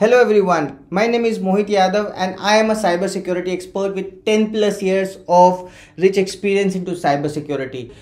Hello everyone, my name is Mohit Yadav and I am a cybersecurity expert with 10 plus years of rich experience into cybersecurity.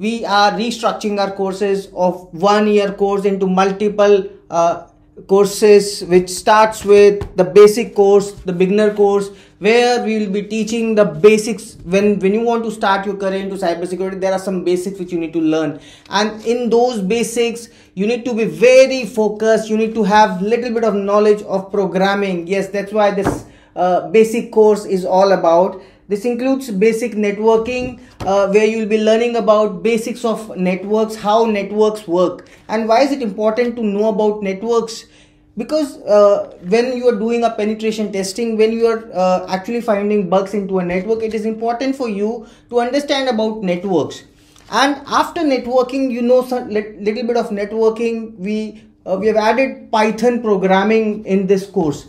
We are restructuring our courses of one year course into multiple uh, courses which starts with the basic course the beginner course where we will be teaching the basics. When when you want to start your career into cybersecurity there are some basics which you need to learn. And in those basics you need to be very focused. You need to have little bit of knowledge of programming. Yes that's why this uh, basic course is all about. This includes basic networking uh, where you will be learning about basics of networks, how networks work. And why is it important to know about networks because uh, when you are doing a penetration testing when you are uh, actually finding bugs into a network it is important for you to understand about networks. And after networking you know some little bit of networking. We uh, we have added python programming in this course.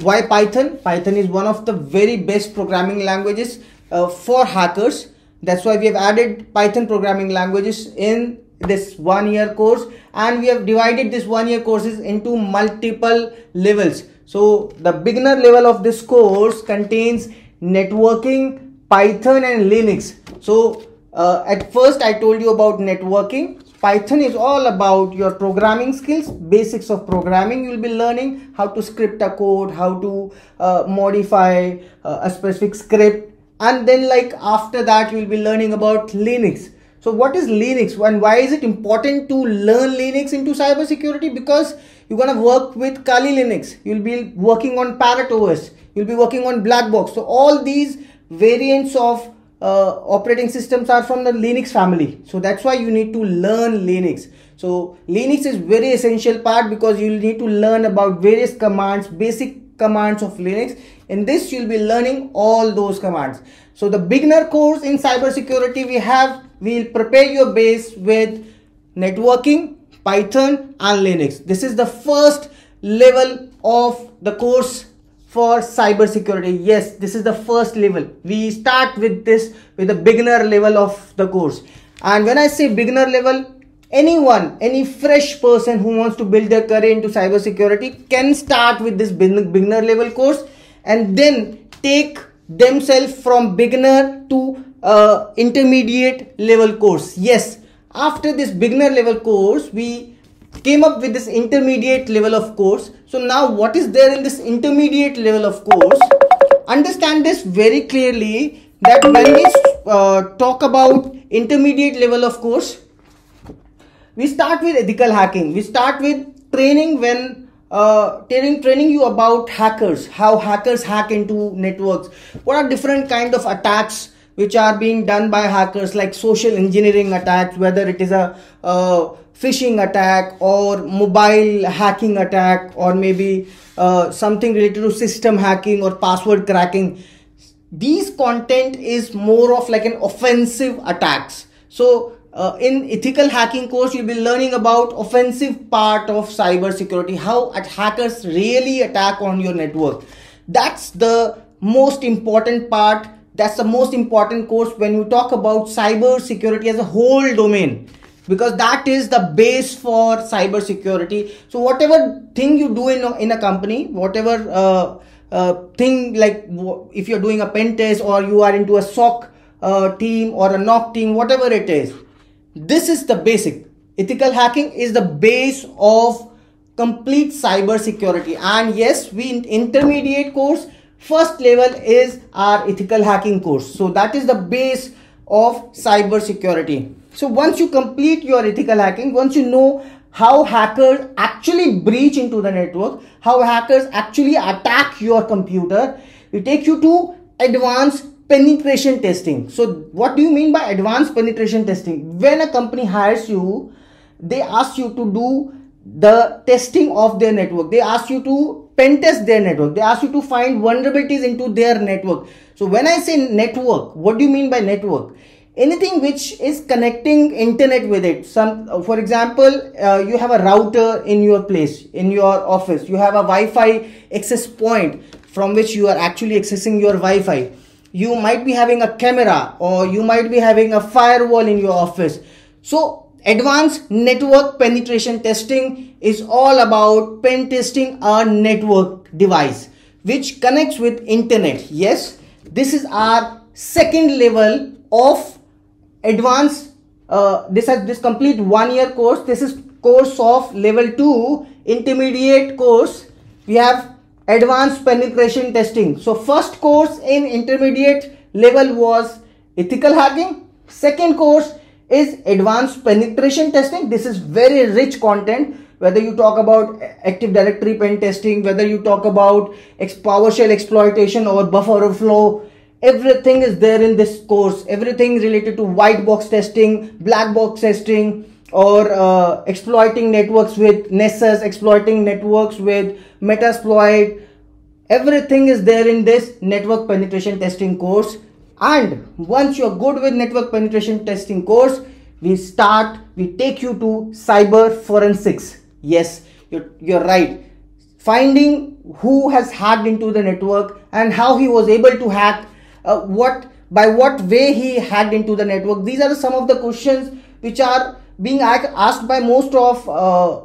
Why python? Python is one of the very best programming languages uh, for hackers. That's why we have added python programming languages in this one year course and we have divided this one year courses into multiple levels so the beginner level of this course contains networking python and linux so uh, at first i told you about networking Python is all about your programming skills, basics of programming. You'll be learning how to script a code, how to uh, modify uh, a specific script. And then like after that, you'll be learning about Linux. So what is Linux and why is it important to learn Linux into cybersecurity? Because you're going to work with Kali Linux. You'll be working on Parrot OS. You'll be working on Black Box. So all these variants of uh, operating systems are from the Linux family. So that's why you need to learn Linux. So Linux is very essential part because you will need to learn about various commands, basic commands of Linux. In this you'll be learning all those commands. So the beginner course in cybersecurity we have, we'll prepare your base with networking, Python and Linux. This is the first level of the course for cybersecurity yes this is the first level we start with this with the beginner level of the course and when i say beginner level anyone any fresh person who wants to build their career into cybersecurity can start with this beginner level course and then take themselves from beginner to uh, intermediate level course yes after this beginner level course we came up with this intermediate level of course. So now what is there in this intermediate level of course? Understand this very clearly that when we uh, talk about intermediate level of course, we start with ethical hacking. We start with training when uh, training training you about hackers, how hackers hack into networks, what are different kind of attacks which are being done by hackers like social engineering attacks whether it is a uh, phishing attack or mobile hacking attack or maybe uh, something related to system hacking or password cracking. These content is more of like an offensive attacks. So uh, in ethical hacking course you'll be learning about offensive part of cyber security how hackers really attack on your network. That's the most important part. That's the most important course when you talk about cyber security as a whole domain because that is the base for cyber security. So whatever thing you do in a, in a company whatever uh, uh, thing like if you're doing a pen test or you are into a SOC uh, team or a NOC team whatever it is this is the basic ethical hacking is the base of complete cyber security and yes we intermediate course First level is our ethical hacking course. So that is the base of cyber security. So once you complete your ethical hacking, once you know how hackers actually breach into the network, how hackers actually attack your computer, we take you to advanced penetration testing. So what do you mean by advanced penetration testing? When a company hires you, they ask you to do the testing of their network. They ask you to pen test their network. They ask you to find vulnerabilities into their network. So when I say network, what do you mean by network? Anything which is connecting internet with it. Some, uh, for example, uh, you have a router in your place, in your office. You have a Wi-Fi access point from which you are actually accessing your Wi-Fi. You might be having a camera or you might be having a firewall in your office. So advanced network penetration testing is all about pen testing a network device which connects with internet. Yes this is our second level of advanced uh, this has this complete one year course. This is course of level 2 intermediate course. We have advanced penetration testing. So first course in intermediate level was ethical hacking. Second course is advanced penetration testing. This is very rich content. Whether you talk about active directory pen testing whether you talk about PowerShell exploitation or buffer overflow everything is there in this course. Everything related to white box testing black box testing or uh, exploiting networks with nessus exploiting networks with metasploit. Everything is there in this network penetration testing course. And once you're good with network penetration testing course we start we take you to cyber forensics. Yes you're, you're right. Finding who has hacked into the network and how he was able to hack uh, what by what way he hacked into the network. These are some of the questions which are being asked by most of uh,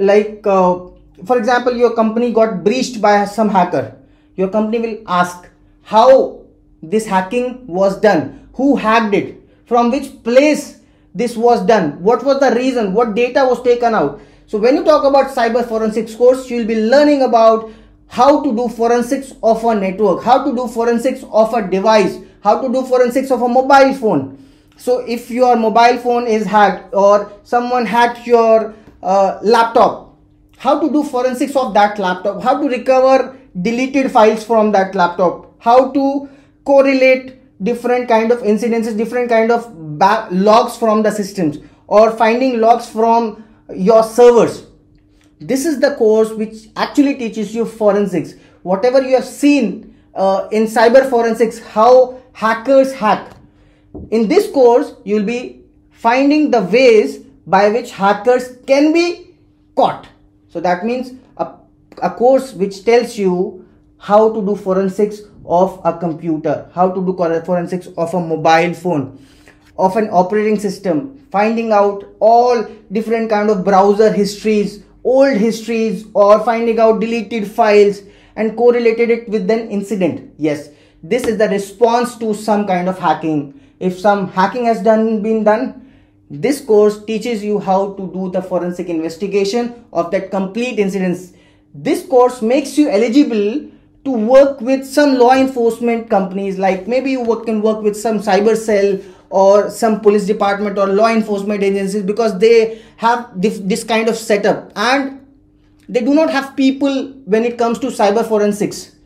like uh, for example your company got breached by some hacker. Your company will ask how this hacking was done. Who hacked it? From which place this was done? What was the reason? What data was taken out? So when you talk about cyber forensics course you will be learning about how to do forensics of a network, how to do forensics of a device, how to do forensics of a mobile phone. So if your mobile phone is hacked or someone hacked your uh, laptop, how to do forensics of that laptop, how to recover deleted files from that laptop, how to correlate different kind of incidences, different kind of logs from the systems or finding logs from your servers? This is the course which actually teaches you forensics. Whatever you have seen uh, in cyber forensics how hackers hack in this course you will be finding the ways by which hackers can be caught so that means a, a course which tells you how to do forensics of a computer how to do forensics of a mobile phone of an operating system finding out all different kind of browser histories old histories or finding out deleted files and correlated it with an incident. Yes, this is the response to some kind of hacking. If some hacking has done been done, this course teaches you how to do the forensic investigation of that complete incidents. This course makes you eligible to work with some law enforcement companies like maybe you work, can work with some cyber cell or some police department or law enforcement agencies because they have this, this kind of setup and they do not have people when it comes to cyber forensics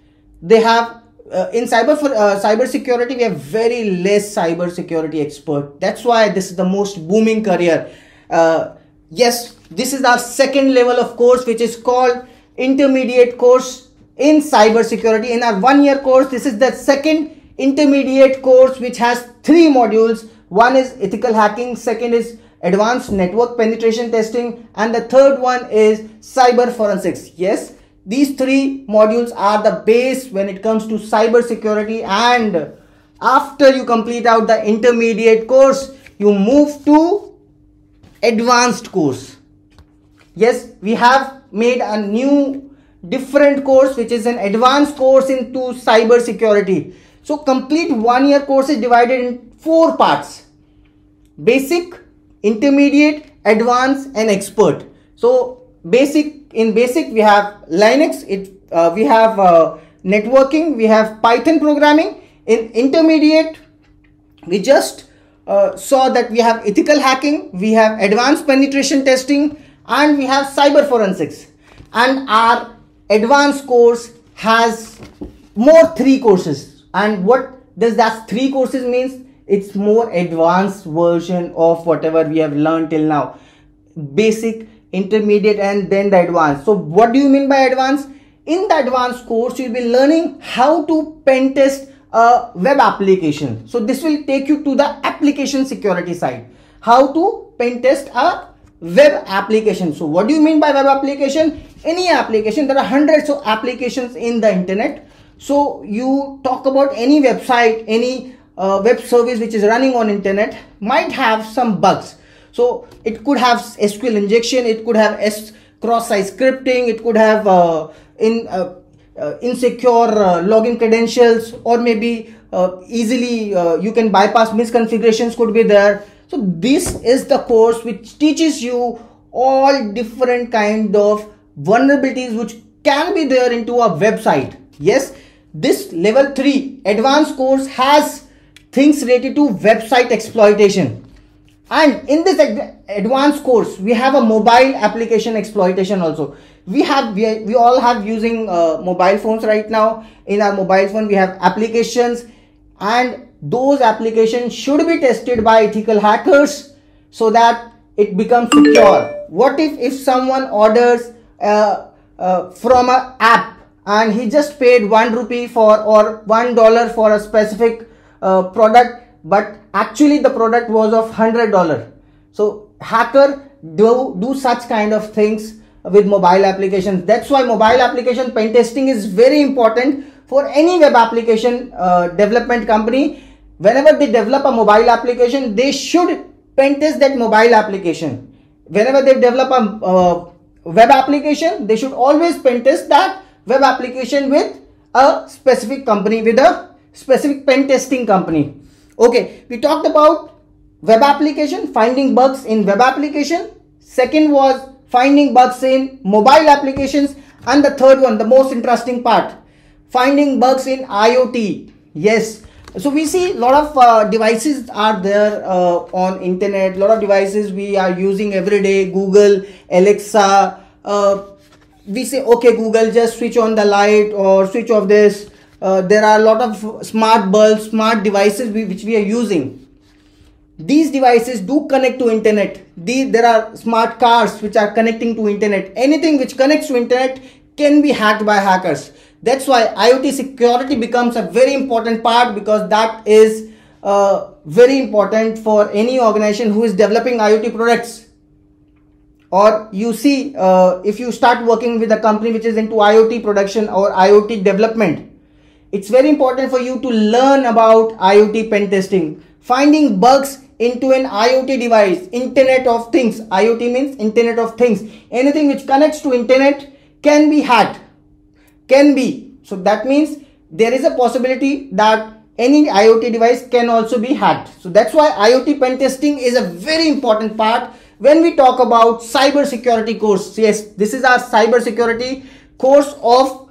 they have uh, in cyber for uh, cyber security we have very less cyber security expert. That's why this is the most booming career. Uh, yes this is our second level of course which is called intermediate course in cyber security. In our one year course this is the second intermediate course which has three modules. One is ethical hacking second is advanced network penetration testing and the third one is cyber forensics. Yes these three modules are the base when it comes to cyber security and after you complete out the intermediate course you move to advanced course. Yes we have made a new different course which is an advanced course into cyber security. So complete one year course is divided in four parts. Basic intermediate advanced and expert. So basic in basic we have linux it uh, we have uh, networking we have python programming. In intermediate we just uh, saw that we have ethical hacking we have advanced penetration testing and we have cyber forensics. And our advanced course has more three courses. And what does that three courses means? It's more advanced version of whatever we have learned till now. Basic intermediate and then the advanced. So what do you mean by advanced? In the advanced course you'll be learning how to pen test a web application. So this will take you to the application security side. How to pen test a web application. So what do you mean by web application? Any application there are hundreds of applications in the internet. So you talk about any website any uh, web service which is running on internet might have some bugs So it could have SQL injection, it could have S cross-site scripting, it could have uh, in uh, uh, insecure uh, login credentials, or maybe uh, easily uh, you can bypass misconfigurations could be there. So this is the course which teaches you all different kind of vulnerabilities which can be there into a website. Yes, this level 3 advanced course has things related to website exploitation and in this advanced course we have a mobile application exploitation also. We have we, we all have using uh, mobile phones right now. In our mobile phone we have applications. And those applications should be tested by ethical hackers so that it becomes secure. What if if someone orders uh, uh, from a app and he just paid one rupee for or one dollar for a specific uh, product but actually the product was of hundred dollar. So hacker do do such kind of things with mobile applications. That's why mobile application pen testing is very important for any web application uh, development company. Whenever they develop a mobile application they should pen test that mobile application. Whenever they develop a uh, web application they should always pen test that web application with a specific company with a specific pen testing company okay we talked about web application finding bugs in web application. Second was finding bugs in mobile applications. And the third one the most interesting part finding bugs in iot yes. So we see a lot of uh, devices are there uh, on internet. A lot of devices we are using every day. Google alexa uh, we say okay google just switch on the light or switch off this uh, there are a lot of smart bulbs smart devices we, which we are using. These devices do connect to internet. The, there are smart cars which are connecting to internet. Anything which connects to internet can be hacked by hackers. That's why iot security becomes a very important part because that is uh, very important for any organization who is developing iot products. Or you see uh, if you start working with a company which is into IoT production or IoT development it's very important for you to learn about IoT pen testing. Finding bugs into an IoT device internet of things. IoT means internet of things. Anything which connects to internet can be hacked. Can be. So that means there is a possibility that any IoT device can also be hacked. So that's why IoT pen testing is a very important part. When we talk about cyber security course yes this is our cyber security course of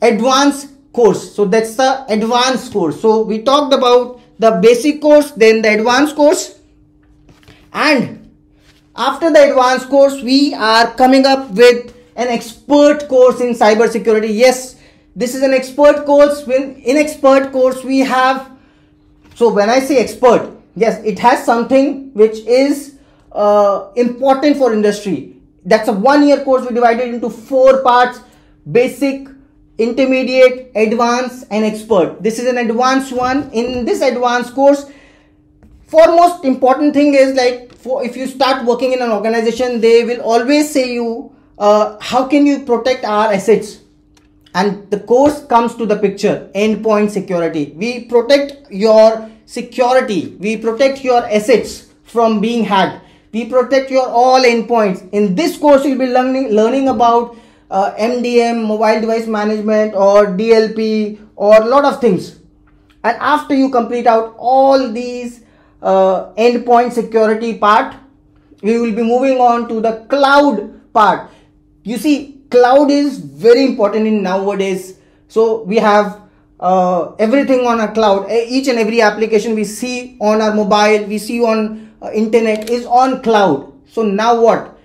advanced course. So that's the advanced course. So we talked about the basic course then the advanced course. And after the advanced course we are coming up with an expert course in cyber security yes this is an expert course. When in expert course we have. So when i say expert yes it has something which is uh, important for industry. That's a one year course we divided into four parts. Basic, intermediate, advanced and expert. This is an advanced one. In this advanced course, foremost important thing is like for if you start working in an organization, they will always say you uh, how can you protect our assets? And the course comes to the picture. Endpoint security. We protect your security. We protect your assets from being hacked. We protect your all endpoints. In this course you'll be learning learning about uh, mdm mobile device management or dlp or a lot of things. And after you complete out all these uh, endpoint security part we will be moving on to the cloud part. You see cloud is very important in nowadays. So we have uh, everything on a cloud. Each and every application we see on our mobile we see on uh, internet is on cloud. So now what?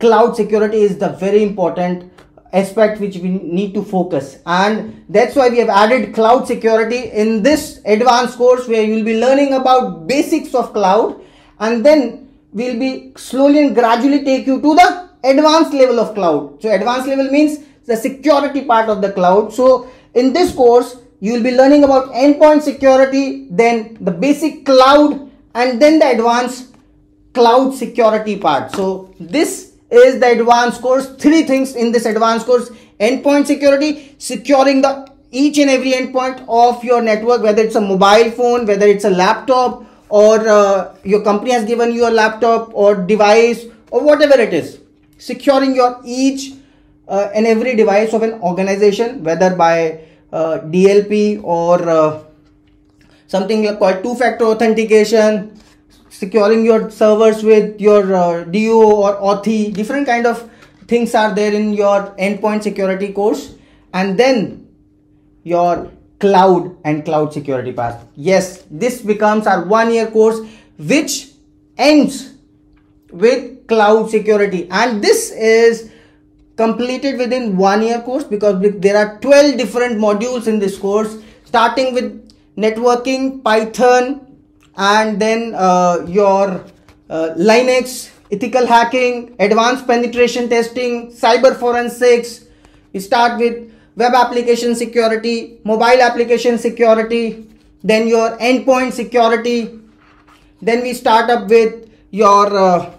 Cloud security is the very important aspect which we need to focus. And that's why we have added cloud security in this advanced course where you will be learning about basics of cloud. And then we'll be slowly and gradually take you to the advanced level of cloud. So advanced level means the security part of the cloud. So in this course you will be learning about endpoint security then the basic cloud and then the advanced cloud security part. So this is the advanced course. Three things in this advanced course. Endpoint security securing the each and every endpoint of your network whether it's a mobile phone whether it's a laptop or uh, your company has given you a laptop or device or whatever it is. Securing your each uh, and every device of an organization whether by uh, DLP or uh, something called two-factor authentication securing your servers with your uh, Duo or Authy different kind of things are there in your endpoint security course. And then your cloud and cloud security path. Yes this becomes our one year course which ends with cloud security. And this is completed within one year course because there are 12 different modules in this course starting with networking python and then uh, your uh, linux ethical hacking advanced penetration testing cyber forensics. You start with web application security mobile application security then your endpoint security. Then we start up with your uh,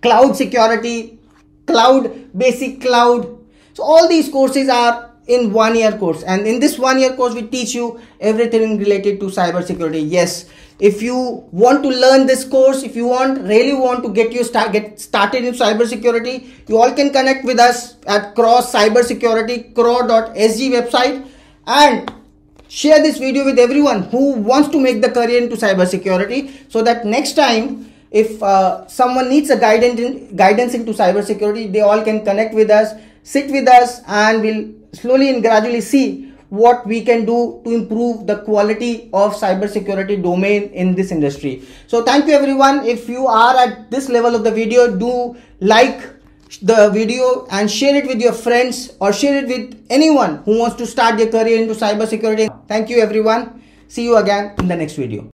cloud security, cloud, basic cloud. So all these courses are in one year course. And in this one year course we teach you everything related to cyber security yes if you want to learn this course if you want really want to get you start get started in cyber security you all can connect with us at Craw cyber security crow.sg website and share this video with everyone who wants to make the career into cyber security so that next time if uh, someone needs a guidance in, guidance into cybersecurity, they all can connect with us, sit with us, and we'll slowly and gradually see what we can do to improve the quality of cybersecurity domain in this industry. So thank you everyone. If you are at this level of the video, do like the video and share it with your friends or share it with anyone who wants to start their career into cybersecurity. Thank you everyone. See you again in the next video.